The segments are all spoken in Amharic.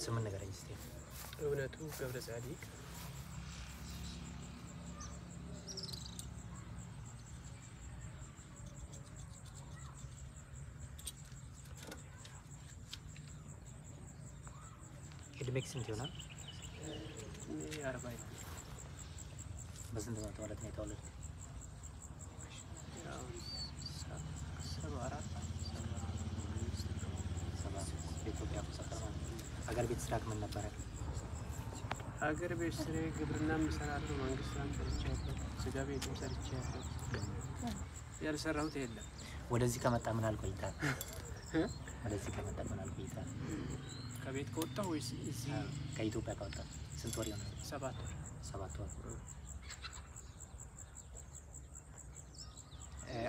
ስምን ንገረኝ እስኪ። እውነቱ ገብረ ጻዲቅ እድሜክ ስንት ይሆናል? በስንት ነው የተወለድክ? ያው ሰ- ሰባ አራት ሰባ አምስት ሰባ በኢትዮጵያ አቆጣጠር ማለት ነው። ሀገር ቤት ስራ ምን ነበረ? ሀገር ቤት ስሬ ግብርና እሰራለሁ። መንግስት ስራም ሰርቻለሁ። ስጋ ቤትም ሰርቻለሁ። ያልሰራሁት የለም። ወደዚህ ከመጣ ምን? እ? ወደዚህ ከመጣ ምን ያህል ቆይታል? ከቤት ከወጣሁ ወይስ እዚህ ከኢትዮጵያ ከወጣ ስንት ወር ይሆናል? ሰባት ወር ሰባት ወር።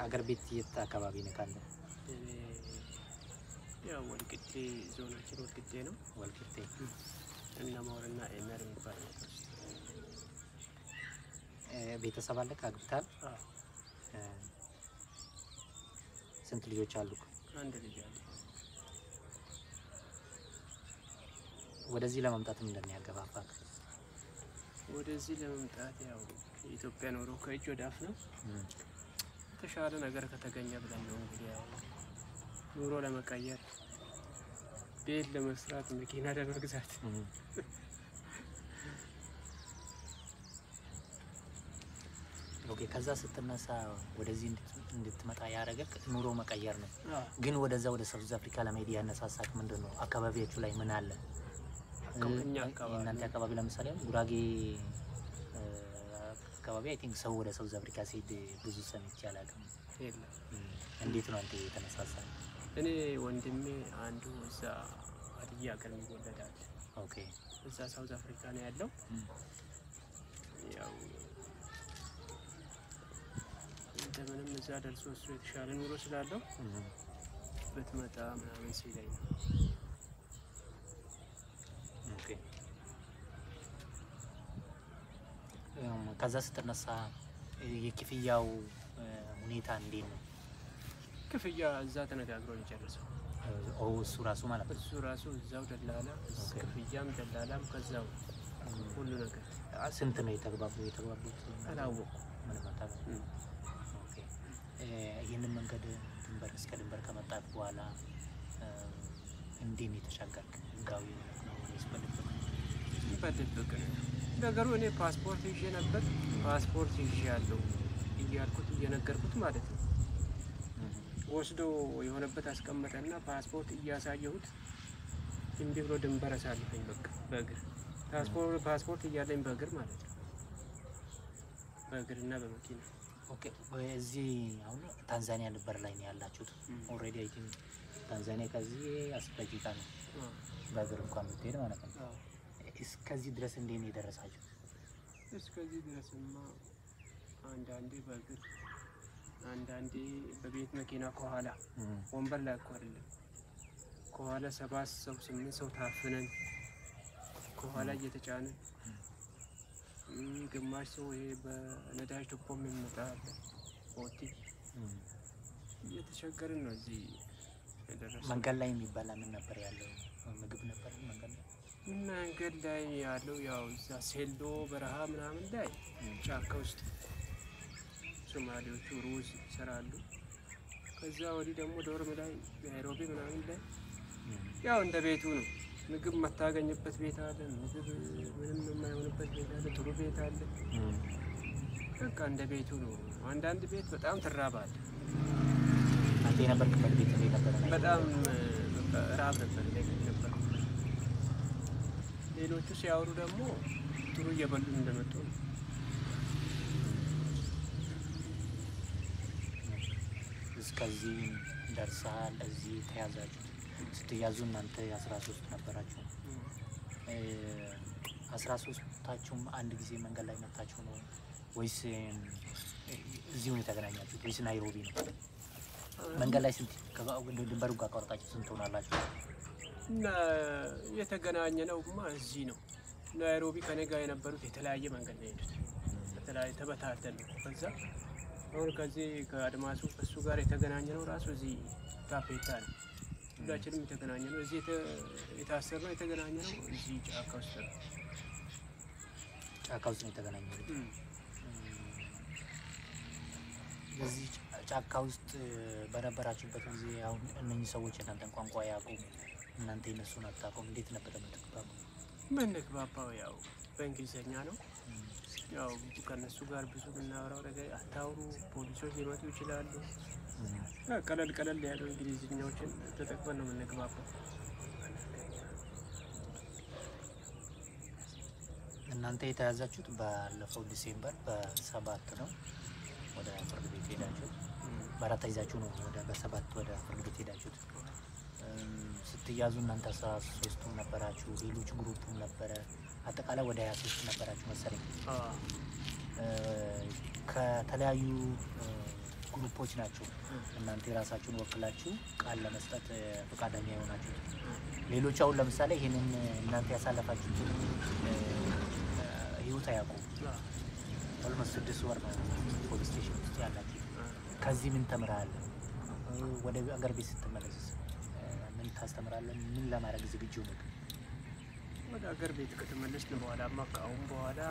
አገር ቤት የት አካባቢ ነው ካለ? ያው ወልቅጤ ዞናችን ወልቅጤ ነው። ወልቂጤ። እነ ማውርና ኤመር የሚባል ቤተሰብ አለ? አግብታል? ስንት ልጆች አሉ? አንድ ልጅ አለ። ወደዚህ ለመምጣት ምንድን ነው ያገባባክ? ወደዚህ ለመምጣት ያው የኢትዮጵያ ኑሮ ከእጅ ወደ አፍ ነው። የተሻለ ነገር ከተገኘ ብለን ነው እንግዲህ ያው ኑሮ ለመቀየር ቤት ለመስራት መኪና ለመግዛት okay ከዛ ስትነሳ ወደዚህ እንድት- እንድትመጣ ያደረገክ ኑሮ መቀየር ነው። ግን ወደዛ ወደ South Africa ለመሄድ ያነሳሳክ ምንድን ነው? አካባቢያችሁ ላይ ምን አለ? እናንተ አካባቢ ለምሳሌ ጉራጌ አካባቢ I think ሰው ወደ South Africa ሲሄድ ብዙ ሰምቼ አላውቅም። እንዴት ነው አንተ የተነሳሳ? እኔ ወንድሜ አንዱ እዛ ሀዲያ ሀገር ይወለዳል። okay እዛ South Africa ነው ያለው። ያው እንደምንም እዛ ደርሶ እሱ የተሻለ ኑሮ ስላለው ብትመጣ ምናምን ሲለኝ ነው። okay ከዛ ስትነሳ የክፍያው ሁኔታ እንዴት ነው? ክፍያ እዛ ተነጋግሮ የጨረሰው እሱ ራሱ ማለት ነው። እሱ ራሱ እዛው ደላላ፣ ክፍያም ደላላም ከዛው ሁሉ ነገር ስንት ነው የተግባቡ የተግባቡት? አላወቅኩም። ምንም አታውቅም? ይህንን መንገድ ድንበር እስከ ድንበር ከመጣህ በኋላ እንዴት ነው የተሻገርክ? ህጋዊ ነው ወይስ በድብቅ? ነገሩ። እኔ ፓስፖርት ይዤ ነበር። ፓስፖርት ይዤ ያለው እያልኩት እየነገርኩት ማለት ነው። ወስዶ የሆነበት አስቀመጠና ፓስፖርት እያሳየሁት እምቢ ብሎ ድንበር አሳልፈኝ። በቃ በእግር ፓስፖርት ፓስፖርት እያለኝ በእግር ማለት ነው። በእግርና በመኪና okay እዚህ አሁን ታንዛኒያ ድንበር ላይ ነው ያላችሁት። already I think ታንዛኒያ ከዚህ አስር ደቂቃ ነው በእግር እንኳን ብትሄድ ማለት ነው። እስከዚህ ድረስ እንዴት ነው የደረሳችሁት? እስከዚህ ድረስማ አንዳንዴ በእግር አንዳንዴ በቤት መኪና ከኋላ ወንበር ላይ እኮ አይደለም ከኋላ ሰባት ሰው ስምንት ሰው ታፍነን ከኋላ እየተጫንን ግማሽ ሰው ይሄ በነዳጅ ቱቦ የሚመጣ ቦቲ እየተቸገርን ነው እዚህ መንገድ ላይ የሚበላ ምን ነበር ያለው? ምግብ ነበር መንገድ ላይ? መንገድ ላይ ያለው ያው እዛ ሴሎ በረሃ ምናምን ላይ ጫካ ውስጥ ሶማሌዎቹ ሩዝ ይሰራሉ። ከዛ ወዲህ ደግሞ dorm ላይ ናይሮቢ ምናምን ላይ ያው እንደ ቤቱ ነው። ምግብ የማታገኝበት ቤት አለ፣ ምግብ ምንም የማይሆንበት ቤት አለ፣ ጥሩ ቤት አለ። በቃ እንደ ቤቱ ነው። አንዳንድ ቤት በጣም ትራባል። አንተ የነበርክበት ቤት እንዴት ነበረ? በጣም ራብ ነበር። ሌሎቹ ሲያወሩ ደግሞ ጥሩ እየበሉ እንደመጡ ነው። እስከዚህ ደርሰሃል። እዚህ ተያዛችሁ። ስትያዙ እናንተ አስራ ሶስት ነበራችሁ። አስራ ሶስታችሁም አንድ ጊዜ መንገድ ላይ መታችሁ ነው ወይስ እዚሁ ነው የተገናኛችሁት ወይስ ናይሮቢ ነው? መንገድ ላይ ስንት ድንበሩ ጋር ቆርጣችሁ ስንት ሆናላችሁ? እና የተገናኘ ነውማ እዚህ ነው። ናይሮቢ ከኔ ጋር የነበሩት የተለያየ መንገድ ነው የሄዱት። ተበታተን ነው። ከዛ አሁን ከዚህ ከአድማሱ ከእሱ ጋር የተገናኘ ነው ራሱ እዚህ ታፔታ ነው። ሁላችንም የተገናኘ ነው። እዚህ የተ- የታሰርነው የተገናኘ ነው እዚህ ጫካ ውስጥ ነው። ጫካ ውስጥ ነው የተገናኘው። እም። በዚህ ጫ- ጫካ ውስጥ በነበራችሁበት ጊዜ አሁን እነኚህ ሰዎች እናንተን ቋንቋ ያውቁም፣ እናንተ የነሱን አታውቁም። እንዴት ነበር የምትግባቡ? የምንግባባው ያው በእንግሊዝኛ ነው። ያው ብዙ ከእነሱ ጋር ብዙ የምናወራው ነገር አታውሩ፣ ፖሊሶች ሊመጡ ይችላሉ። ቀለል ቀለል ያሉ እንግሊዝኛዎችን ተጠቅመን ነው የምንግባባው። እናንተ የተያዛችሁት ባለፈው December በሰባት ነው ወደ ፍርድ ቤት ሄዳችሁት። በአራት ይዛችሁ ነው ወደ በሰባት ወደ ፍርድ ቤት ሄዳችሁት። ስትያዙ እናንተ አስራ ሶስቱም ነበራችሁ፣ ሌሎች group ም ነበረ። አጠቃላይ ወደ ሀያ ሶስት ነበራችሁ መሰለኝ። ከተለያዩ group ኦች ናቸው እናንተ የራሳችሁን ወክላችሁ ቃል ለመስጠት ፈቃደኛ የሆናችሁት። ሌሎች አሁን ለምሳሌ ይህንን እናንተ ያሳለፋችሁትን እ፣ ህይወት አያውቁም። almost ስድስት ወር ነው police station ውስጥ ያላችሁ። ከዚህ ምን ተምረሃል? ወደ አገር ቤት ስትመለስ ምን ታስተምራለህ? ምን ለማድረግ ዝግጁ ነው? ወደ ሀገር ቤት ከተመለስን በኋላ ከአሁን በኋላ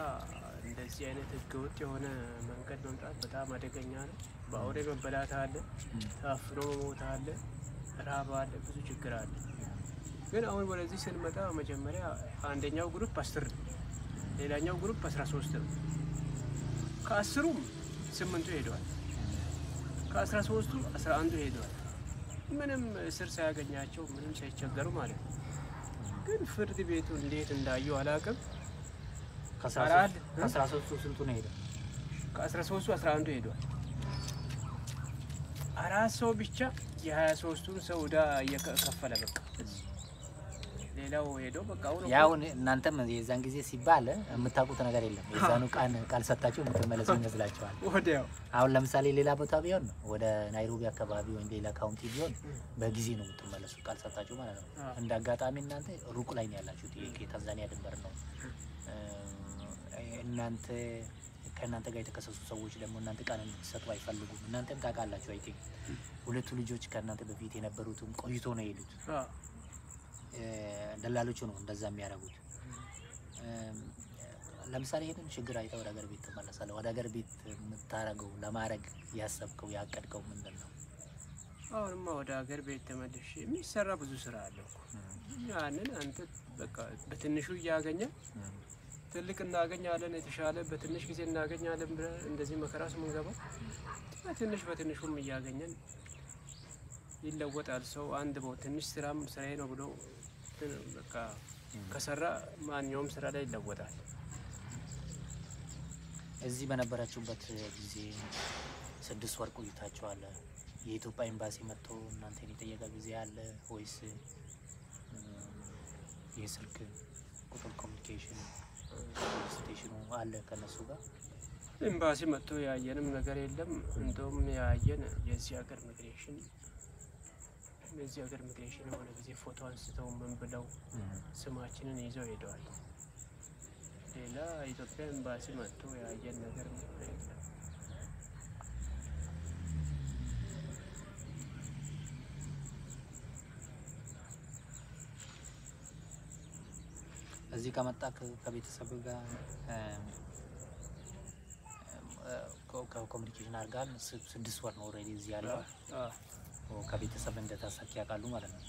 እንደዚህ አይነት ህገወጥ የሆነ መንገድ መምጣት በጣም አደገኛ ነው። በአውሬ መበላት አለ፣ ታፍኖ መሞት አለ፣ ራብ አለ፣ ብዙ ችግር አለ። ግን አሁን ወደዚህ ስንመጣ መጀመሪያ አንደኛው group አስር ነው፣ ሌላኛው group አስራ ሶስት ነው። ከአስሩም ስምንቱ ሄደዋል፣ ከአስራ ሶስቱ አስራ አንዱ ሄደዋል። ምንም እስር ሳያገኛቸው ምንም ሳይቸገሩ ማለት ነው። ግን ፍርድ ቤቱ እንዴት እንዳየው አላውቅም። ከአስራ ሶስቱ ስንቱ ነው ሄደ? ከአስራ ሶስቱ አስራ አንዱ ሄዷል። አራት ሰው ብቻ የሀያ ሶስቱን ሰው ዕዳ እየከፈለ በቃ ሌላው ሄዶ በቃ አሁን እኮ ያው እናንተም የዛን ጊዜ ሲባል የምታውቁት ነገር የለም። የዛኑ ቀን ቃል ሰጣችሁ የምትመለሱ ይመስላችኋል። ወዲያው አሁን ለምሳሌ ሌላ ቦታ ቢሆን ወደ ናይሮቢ አካባቢ ወይም ሌላ county ቢሆን በጊዜ ነው የምትመለሱ ቃል ሰጣችሁ ማለት ነው። እንደ አጋጣሚ እናንተ ሩቅ ላይ ነው ያላችሁት። የታንዛኒያ ድንበር ነው። እናንተ ከእናንተ ጋር የተከሰሱ ሰዎች ደግሞ እናንተ ቃል እንድትሰጡ አይፈልጉም። እናንተም ታውቃላችሁ። አይ ሁለቱ ልጆች ከእናንተ በፊት የነበሩትም ቆይቶ ነው የሄዱት። ደላሎቹ ነው እንደዛ የሚያደርጉት። ለምሳሌ ይሄንን ችግር አይተህ ወደ ሀገር ቤት ትመለሳለህ። ወደ ሀገር ቤት የምታረገው ለማድረግ ያሰብከው ያቀድከው ምንድን ነው? አሁንማ ወደ ሀገር ቤት ተመልሼ የሚሰራ ብዙ ስራ አለ እኮ ያንን አንተ በቃ በትንሹ እያገኘ ትልቅ እናገኛለን የተሻለ በትንሽ ጊዜ እናገኛለን ብለን እንደዚህ መከራ ውስጥ የምንገባው በትንሽ በትንሹም እያገኘን ይለወጣል። ሰው አንድ ትንሽ ስራም ስራዬ ነው ብሎ በቃ ከሰራ ማንኛውም ስራ ላይ ይለወጣል። እዚህ በነበራችሁበት ጊዜ ስድስት ወር ቆይታችኋል። የኢትዮጵያ ኤምባሲ መጥቶ እናንተን የጠየቀ ጊዜ አለ ወይስ የስልክ ቁጥር communication station ኑ አለ ከነሱ ጋር? ኤምባሲ መጥቶ ያየንም ነገር የለም። እንደውም ያየን የዚህ ሀገር ሚግሬሽን የዚህ ሀገር ሚግሬሽን የሆነ ጊዜ ፎቶ አንስተው ምን ብለው ስማችንን ይዘው ሄደዋል። ሌላ ኢትዮጵያ ኤምባሲ መጥቶ ያየን ነገር የለም። እዚህ ከመጣ ከቤተሰብ ጋር ከ communication አድርጋል። ስ- ስድስት ወር ነው already እዚህ ያለው። አዎ። ከቤተሰብ እንደታሰርክ ያውቃሉ ማለት ነው።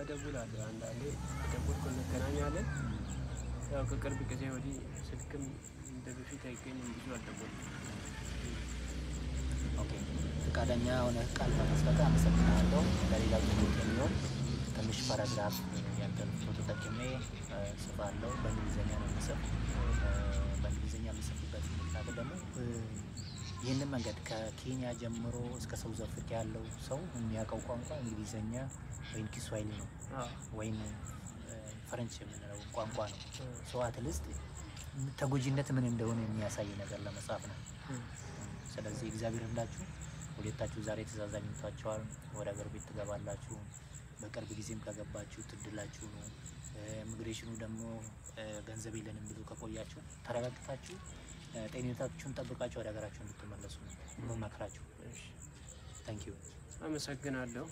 እደውላለሁ። አንዳንዴ ደውልኩ እንገናኛለን። ያው ከቅርብ ጊዜ ወዲህ ስልክም እንደ በፊት አይገኝም። ብዙ አልደወልኩም። okay ፈቃደኛ ሆነ ቃል በመስጠት አመሰግናለሁ። ለሌላ ጊዜ የሚሆን ትንሽ paragraph ያንተን ፎቶ ተጠቅሜ ጽፋለሁ። በእንግሊዝኛ ነው የምጽፍ። በእንግሊዝኛ እ፣ ይህንን መንገድ ከኬንያ ጀምሮ እስከ South Africa ያለው ሰው የሚያውቀው ቋንቋ እንግሊዝኛ ወይም ኪስዋሂሊ ነው ወይም French የምንለው ቋንቋ ነው። ሰው at least ተጎጂነት ምን እንደሆነ የሚያሳይ ነገር ለመጻፍ ነው። ስለዚህ እግዚአብሔር እንዳችሁ ሁለታችሁ ዛሬ ትእዛዝ አግኝቷቸዋል። ወደ ሀገር ቤት ትገባላችሁ። በቅርብ ጊዜም ከገባችሁ ትድናላችሁ ነው። ኢሚግሬሽኑ ደግሞ ገንዘብ የለንም ብሎ ከቆያችሁ ተረጋግታችሁ ጤንነታችሁን ጠብቃችሁ ወደ ሀገራችሁ እንድትመለሱ ነው የምመክራችሁ። እሺ። thank you አመሰግናለሁ።